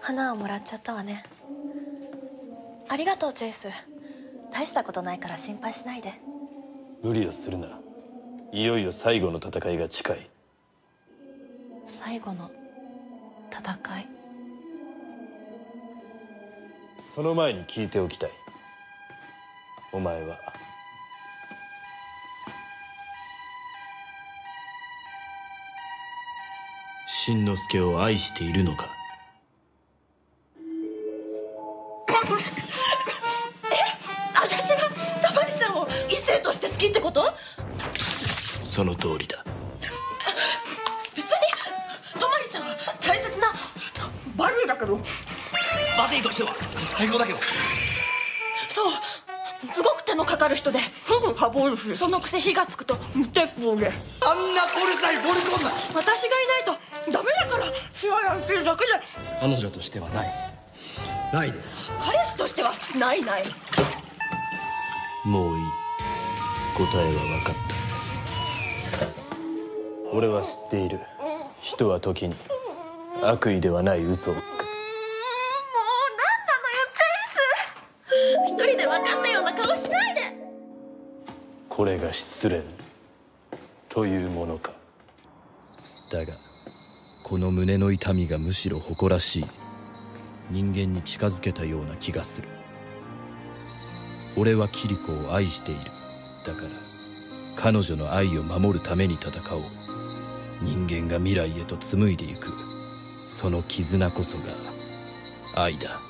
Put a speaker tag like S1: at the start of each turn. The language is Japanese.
S1: 花をもらっちゃったわね。ありがとうチェイス。大したことないから心配しないで。
S2: 無理をするな。いよいよ最後の戦いが近い。
S1: 最後の戦い？
S2: その前に聞いておきたい。お前は。
S3: しんのすけを愛しているのか？
S1: 私がタマリさんを異性として好きってこと？
S3: その通りだ。
S1: 別にタマリさんは大切なバディだけど。
S4: バディとしては最高だけど。
S1: そう。すごく手のかかる人で。ハボるしそのくせ火がつくと無鉄砲で。
S4: あんなコルサに放り込んだ
S1: 私がいないとダメだから。世話焼いてるだけで。
S4: 彼女としてはないないです。
S1: 彼氏としてはないない。
S3: もういい。答えは分かった。
S2: 俺は知っている。人は時に。悪意ではない嘘をつく。
S1: もう何なのよチェイス。一人で分かったような顔しないで。
S2: これが失恋。というものか。
S3: だがこの胸の痛みがむしろ誇らしい人間に近づけたような気がする。俺はキリコを愛している。だから彼女の愛を守るために戦おう。人間が未来へと紡いでいく。その絆こそが愛だ。